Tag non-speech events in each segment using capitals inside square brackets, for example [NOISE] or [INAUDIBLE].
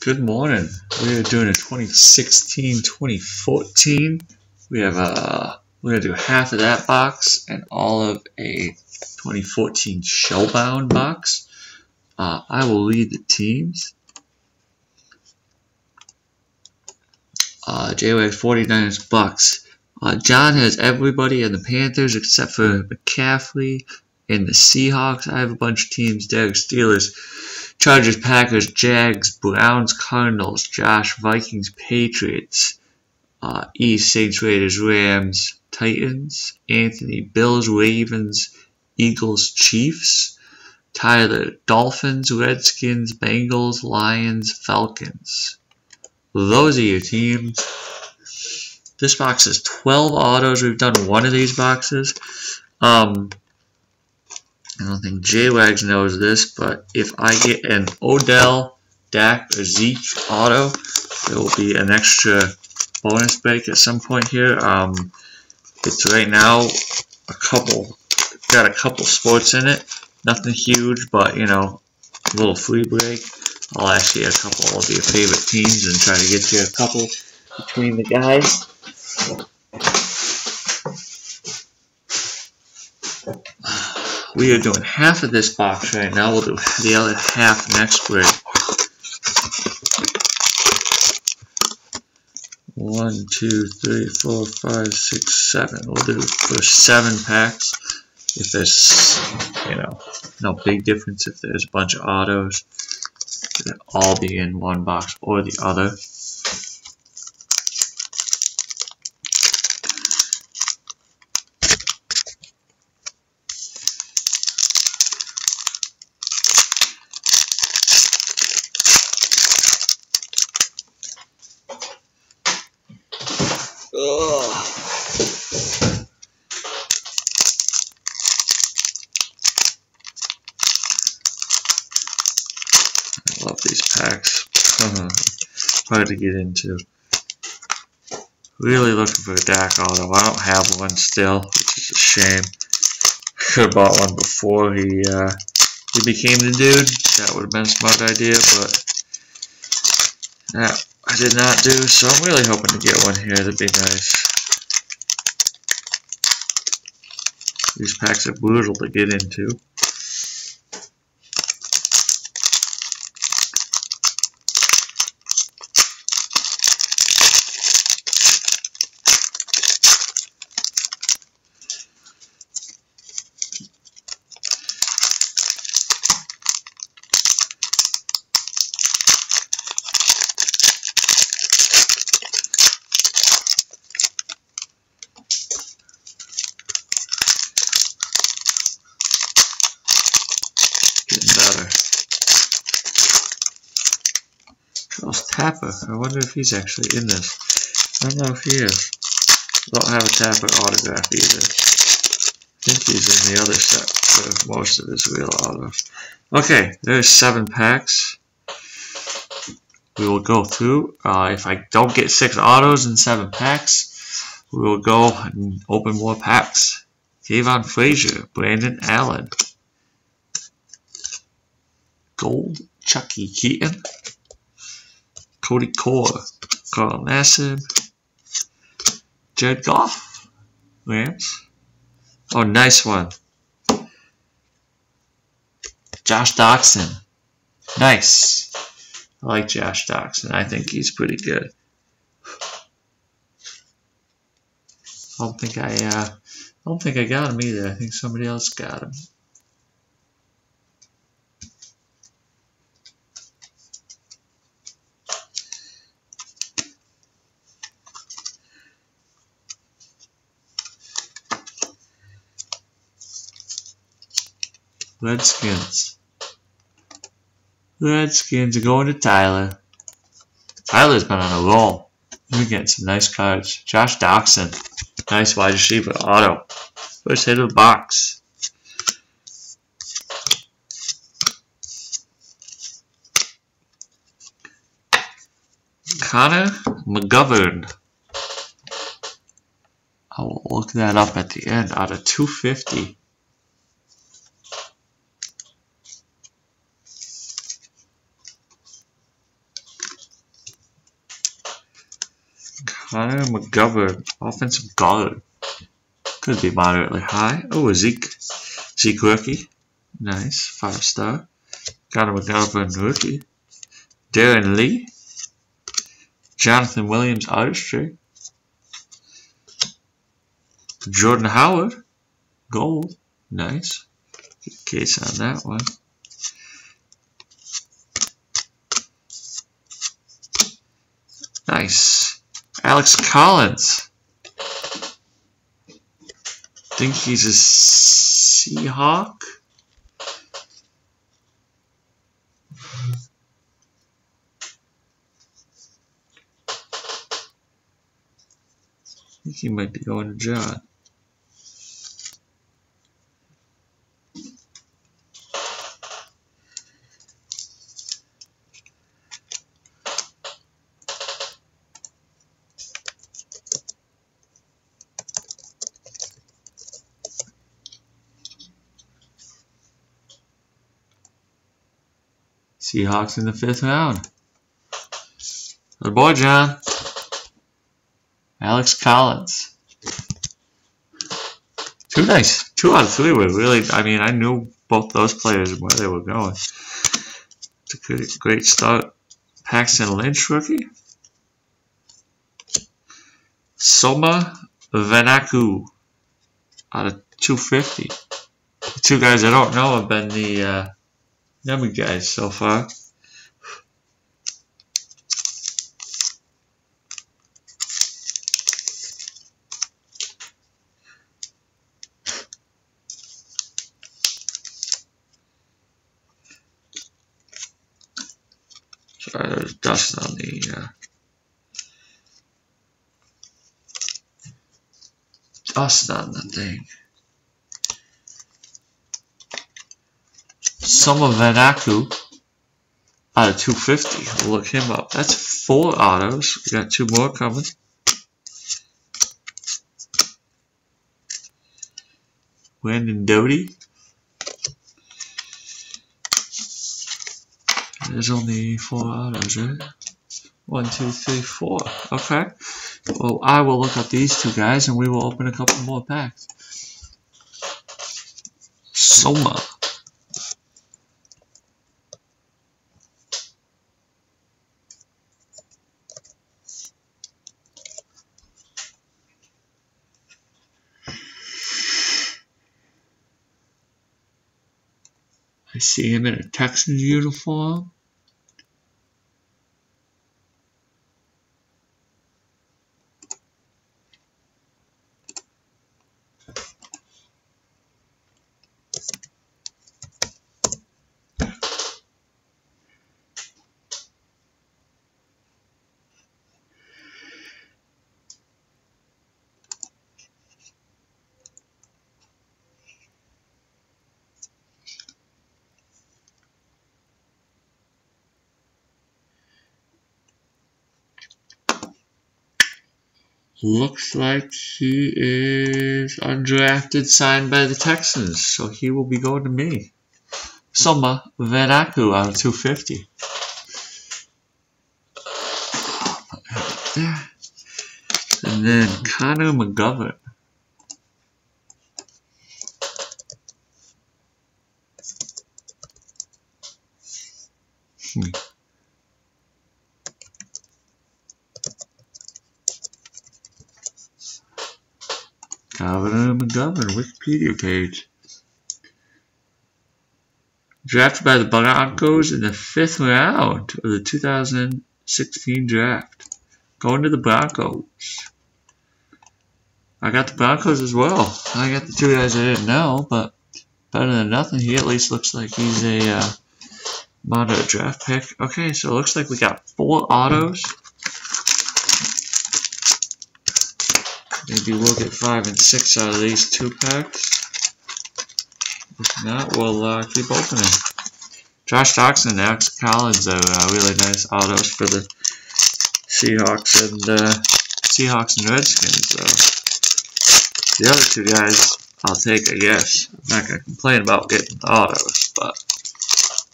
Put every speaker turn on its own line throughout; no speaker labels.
Good morning. We are doing a 2016-2014. We have a, we're gonna do half of that box and all of a 2014 Shellbound box. Uh, I will lead the teams. Uh, J-Wags 49ers Bucks. Uh, John has everybody in the Panthers except for McCaffrey and the Seahawks. I have a bunch of teams. Derek Steelers. Chargers, Packers, Jags, Browns, Cardinals, Josh, Vikings, Patriots, uh, East, Saints, Raiders, Rams, Titans, Anthony, Bills, Ravens, Eagles, Chiefs, Tyler, Dolphins, Redskins, Bengals, Lions, Falcons. Those are your teams. This box is 12 autos. We've done one of these boxes. Um, I don't think J-Wags knows this, but if I get an Odell, Dak, or Zeke auto, there will be an extra bonus break at some point here. Um, it's right now a couple, got a couple sports in it. Nothing huge, but you know, a little free break. I'll ask you a couple of your favorite teams and try to get you a couple between the guys. We are doing half of this box right now. We'll do the other half next week. One, two, three, four, five, six, seven. We'll do for seven packs. If there's, you know, no big difference if there's a bunch of autos. They'll all be in one box or the other. I love these packs. Hard to get into. Really looking for a Dak auto. I don't have one still, which is a shame. Could have bought one before he uh, he became the dude. That would have been a smart idea, but that I did not do. So I'm really hoping to get one here. That'd be nice. These packs are brutal to get into. Getting better. Charles Tapper. I wonder if he's actually in this. I don't know if he is. I don't have a tap Tapper autograph either. I think he's in the other set for most of his real autos. Okay, there's seven packs. We will go through. Uh, if I don't get six autos in seven packs, we will go and open more packs. Kavon Frazier, Brandon Allen, Gold, Chuckie Keeton, Cody Core, Carl Nassib, Jared Goff, Rams. Oh, nice one. Josh Doctson. Nice. I like Josh Doctson. I think he's pretty good. I don't think I, uh, I don't think I got him either. I think somebody else got him. Redskins. Redskins are going to Tyler. Tyler's been on a roll. We're getting some nice cards. Josh Doctson. Nice wide receiver. Auto. First hit of the box. Connor McGovern. I will look that up at the end. Out of 250. Connor McGovern, offensive guard. Could be moderately high. Oh, Zeke. Zeke rookie. Nice. Five star. Connor McGovern rookie. Darron Lee. Jonathan Williams artistry. Jordan Howard. Gold. Nice. Good case on that one. Nice. Alex Collins. Think he's a Seahawk. I think he might be going to John. Seahawks in the fifth round. Good boy, John. Alex Collins. Two nice. Two out of three were really, I mean, I knew both those players and where they were going. It's a good, great start. Paxton Lynch rookie. Soma Vainuku out of 250. The two guys I don't know have been the uh, number guys so far. Sorry, there's dust on the uh, dust on the thing. Soma Vainuku out of 250. We'll look him up. That's four autos. We got two more coming. Brandon Doughty. There's only four autos, right? One, two, three, four. Okay. Well, I will look up these two guys and we will open a couple more packs. Soma. I see him in a Texans uniform. Looks like he is undrafted, signed by the Texans, so he will be going to me. Soma Vainuku out of 250. And then Connor McGovern. Calvin McGovern, Wikipedia page. Drafted by the Broncos in the fifth round of the 2016 draft. Going to the Broncos. I got the Broncos as well. I got the two guys I didn't know, but better than nothing. He at least looks like he's a uh, moderate draft pick. Okay, so it looks like we got four autos. Maybe we'll get five and six out of these two packs. If not, we'll uh, keep opening. Josh Doctson and Alex Collins are uh, really nice autos for the Seahawks and uh, Seahawks and Redskins. So the other two guys, I'll take, I guess. I'm not gonna complain about getting autos, but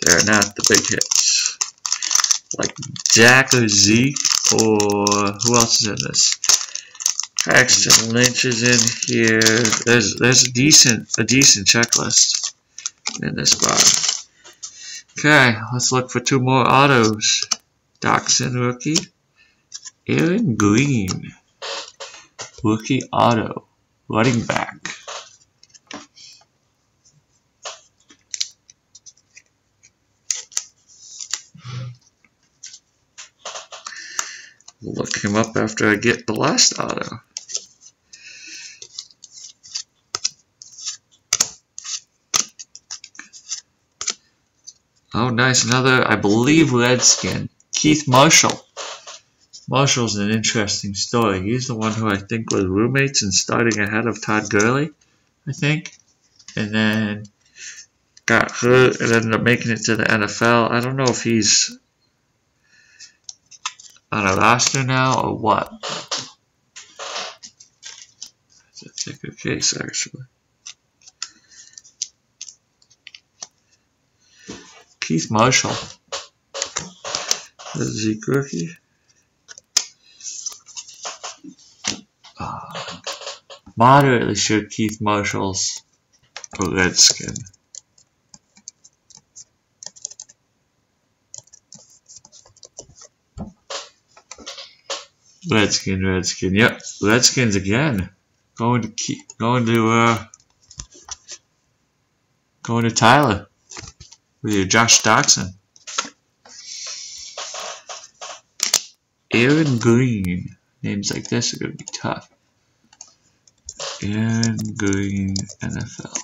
they're not the big hits. Like Jack or Zeke or who else is in this? Paxton Lynch is in here. There's there's a decent a decent checklist in this box. Okay, let's look for two more autos. Doctson rookie. Aaron Green. Rookie auto. Running back. Look him up after I get the last auto. Oh, nice. Another, I believe, Redskin. Keith Marshall. Marshall's an interesting story. He's the one who I think was roommates and starting ahead of Todd Gurley, I think. And then got hurt and ended up making it to the NFL. I don't know if he's on a roster now or what. That's a thicker case, actually. Keith Marshall. The Zeke rookie. Uh, moderately sure Keith Marshall's a Redskin. Redskin, Redskin. Yep, Redskins again. Going to keep going to uh going to Tyler with your Josh Doctson. Aaron Green. Names like this are gonna be tough. Aaron Green NFL.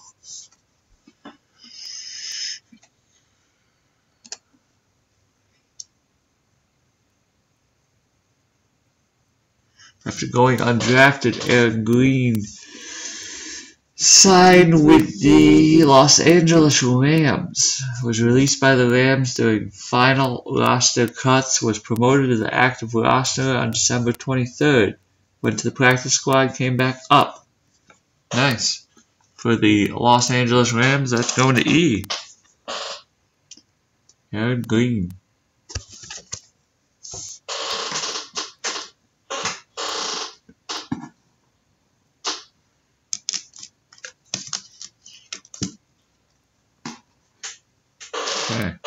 after going undrafted, Aaron Green signed with the Los Angeles Rams. Was released by the Rams during final roster cuts. Was promoted to the active roster on December 23rd. Went to the practice squad, came back up. Nice. For the Los Angeles Rams, that's going to E. Aaron Green. Okay.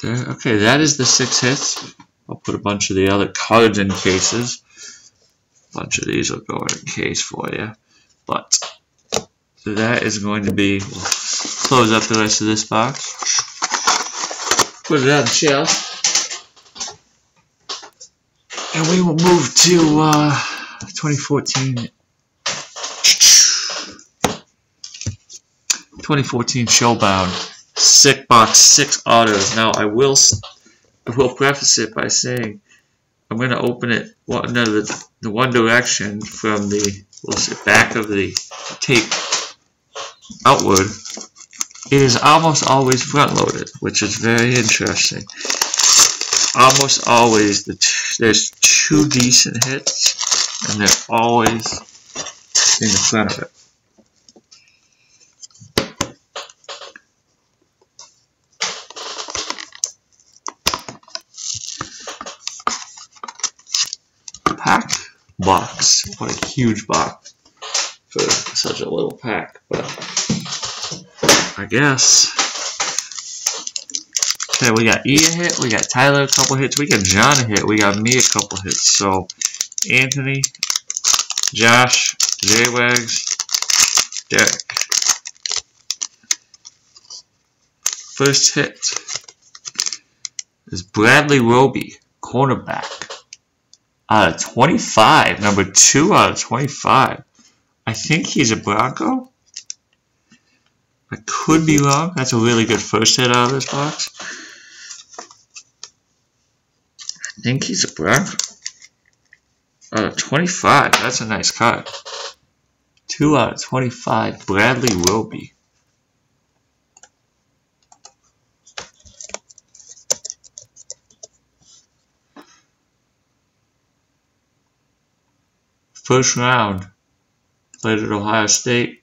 There. Okay, that is the six hits. I'll put a bunch of the other cards in cases. A bunch of these will go in case for you. But that is going to be, we'll close up the rest of this box. Put it on the shelf. And we will move to uh, 2014 2014 Showbound. Sick box, six autos. Now I will, I will preface it by saying I'm going to open it one the, the one direction from the we'll say back of the tape outward. It is almost always front loaded, which is very interesting. Almost always the there's two decent hits, and they're always in the front of it. pack box. What a huge box for such a little pack, but I guess. Okay, we got E a hit, we got Tyler a couple hits, we got John a hit, we got me a couple hits. So, Anthony, Josh, J-Wags, Derek. First hit is Bradley Roby, cornerback out of 25. Number 2 out of 25. I think he's a Bronco. I could be wrong. That's a really good first hit out of this box. I think he's a Bronco. Out of 25. That's a nice card. 2 out of 25. Bradley Roby. First round. Played at Ohio State.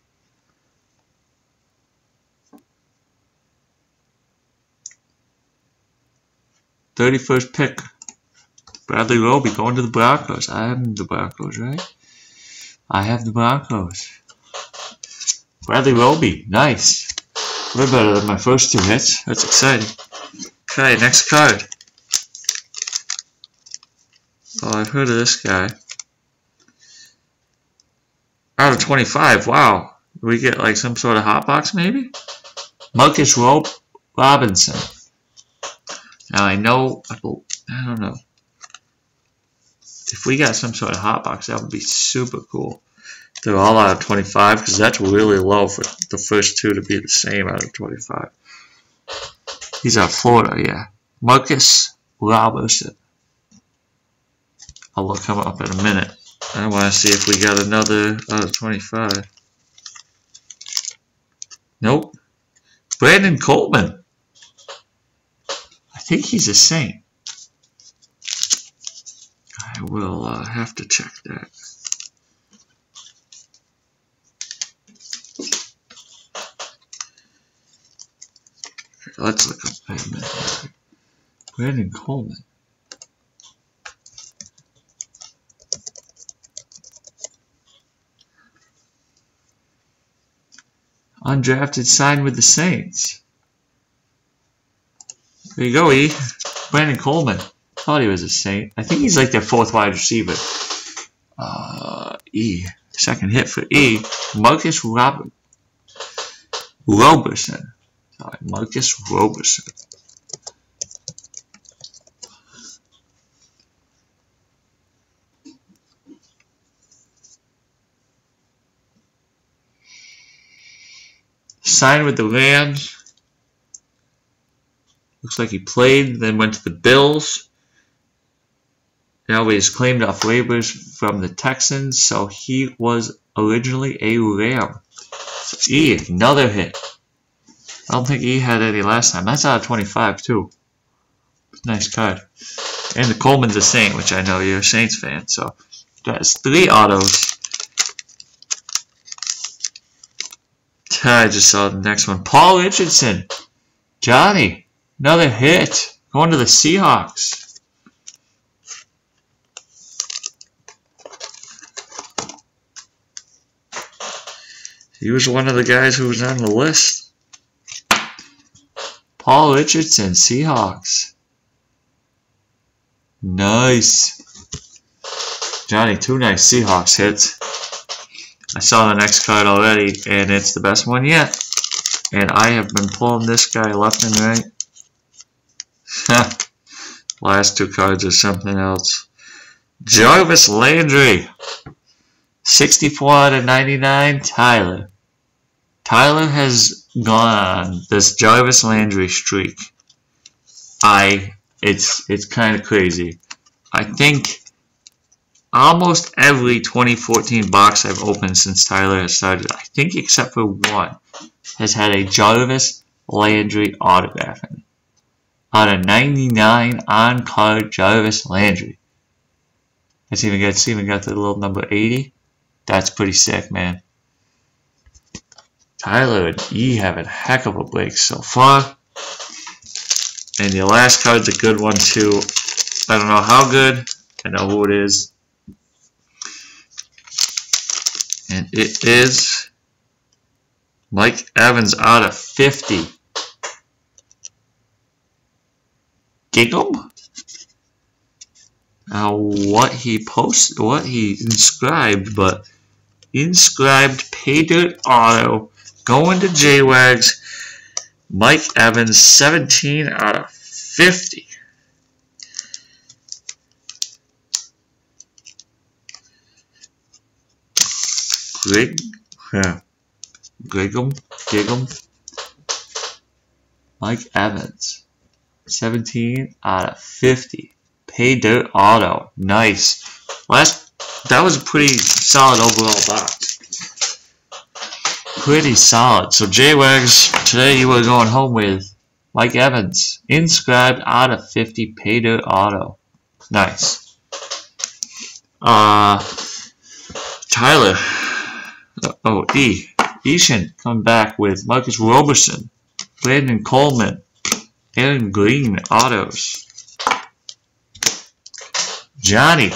31st pick. Bradley Roby going to the Broncos. I have the Broncos, right? I have the Broncos. Bradley Roby, nice. Way better than my first two hits. That's exciting. Okay, next card. Oh, I've heard of this guy. Out of 25, wow. We get like some sort of hot box maybe? Marcus Rope Robinson. Now I know, I don't know. If we got some sort of hot box, that would be super cool. They're all out of 25 because that's really low for the first two to be the same out of 25. He's out of Florida, yeah. Marcus Robertson. I'll look him up in a minute. I want to see if we got another out of 25. Nope. Brandon Coleman. I think he's a Saint. I will uh, have to check that. Let's look up. Brandon Coleman. Undrafted signed with the Saints. There you go, E. Brandon Coleman. Thought he was a Saint. I think he's like their fourth wide receiver. Uh, E. Second hit for E. Marcus Robert Roberson. Sorry, Marcus Roberson. Signed with the Rams. Looks like he played, then went to the Bills. Now he's claimed off waivers from the Texans, so he was originally a Ram. So E, another hit. I don't think he had any last time. That's out of 25 too. Nice card. And the Coleman's a Saint, which I know you're a Saints fan, so that's three autos. I just saw the next one. Paul Richardson. Johnny. Another hit. Going to the Seahawks. He was one of the guys who was on the list. Paul Richardson, Seahawks. Nice. Johnny, two nice Seahawks hits. I saw the next card already, and it's the best one yet. And I have been pulling this guy left and right. [LAUGHS] Last two cards are something else. Jarvis Landry. 64 out of 99, Tyler. Tyler has gone on this Jarvis Landry streak. I, it's, it's kind of crazy. I think almost every 2014 box I've opened since Tyler has started, I think except for one, has had a Jarvis Landry autograph in it. Out of 99 on card Jarvis Landry. It's even got, it's even got the little number 80. That's pretty sick, man. Tyler and E have a heck of a break so far. And the last card's a good one too. I don't know how good. I know who it is. And it is Mike Evans out of 50. Giggle? Now what he posted, what he inscribed, but inscribed pay dirt auto going to J-Wags. Mike Evans, 17 out of 50. Greg, yeah, Gregum, Gigum, Mike Evans, 17 out of 50. Pay dirt auto, nice. Last, that was a pretty solid overall box. Pretty solid. So J-Wags, today you were going home with Mike Evans, inscribed out of 50, pay dirt auto. Nice. Uh, Tyler, Oh, E. Ishan come back with Marcus Roberson, Brandon Coleman, Aaron Green autos. Johnny,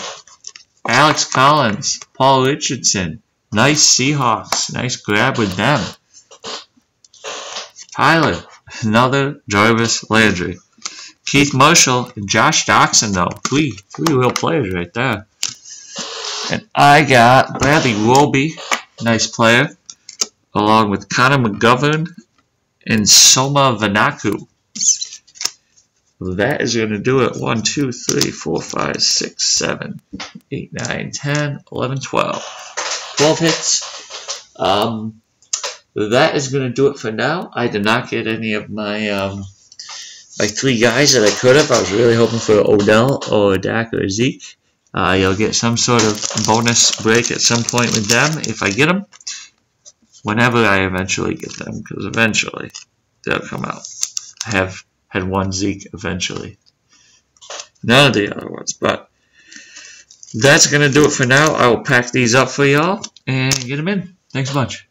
Alex Collins, Paul Richardson. Nice Seahawks. Nice grab with them. Tyler, another Jarvis Landry. Keith Marshall and Josh Doctson, though. Three, three real players right there. And I got Bradley Roby, nice player, along with Connor McGovern and Soma Vainuku. That is going to do it. 1, 2, 3, 4, 5, 6, 7, 8, 9, 10, 11, 12. 12 hits. Um, that is going to do it for now. I did not get any of my um, my three guys that I could have. I was really hoping for Odell or Dak or Zeke. Uh, you'll get some sort of bonus break at some point with them if I get them. Whenever I eventually get them, because eventually they'll come out. I have had one Zeke eventually. None of the other ones, but that's going to do it for now. I will pack these up for y'all and get them in. Thanks a bunch.